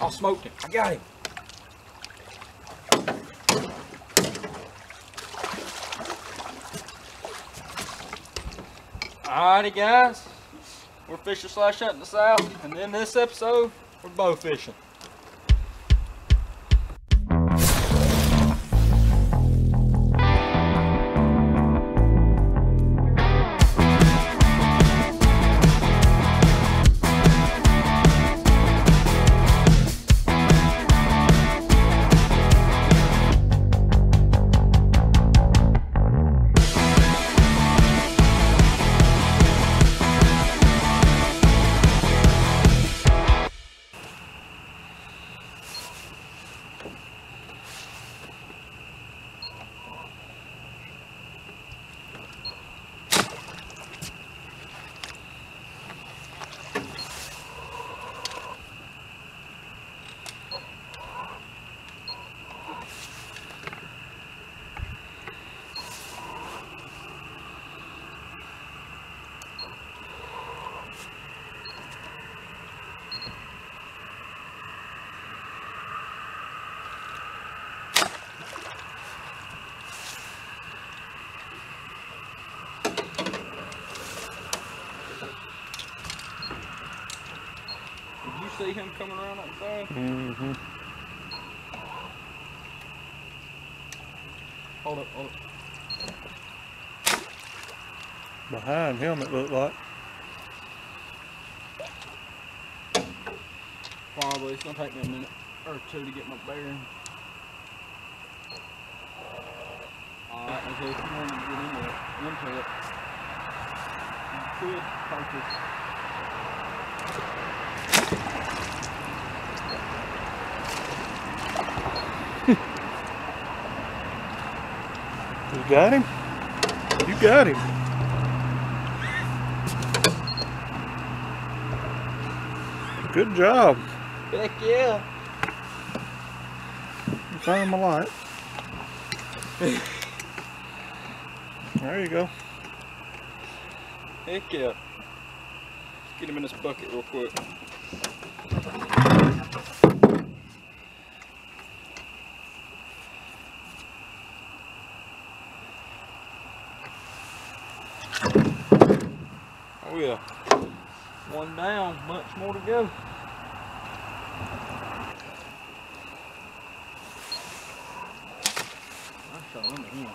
I smoked him. I got him. Alrighty guys, we're fishing slash hunting the south, and in this episode, we're bow fishing. See him coming around that side? Mm-hmm. Hold up, hold up. Behind him, it looked like. Probably. It's gonna take me a minute or two to get my bearing. Alright, okay, if you want to get into it, into it, you could purchase. You got him? You got him. Good job. Heck yeah! You found him a light. There you go. Heck yeah. Let's get him in this bucket real quick. Oh yeah. One down, much more to go. I shot him again.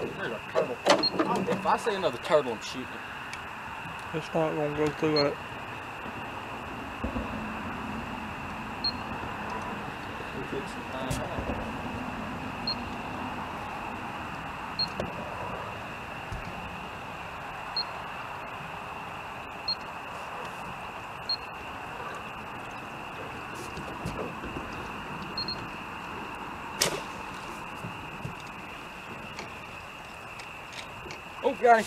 There's a turtle. If I see another turtle, I'm shooting it. It's not gonna go through that. If it's uh, Got him.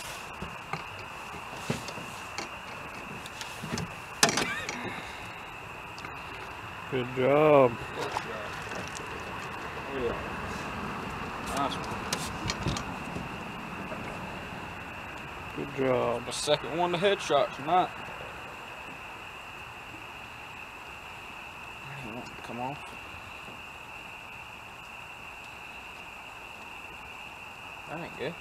Good job. Yeah. Nice one. Good job. The second one to headshot tonight. Didn't want come off. That ain't good.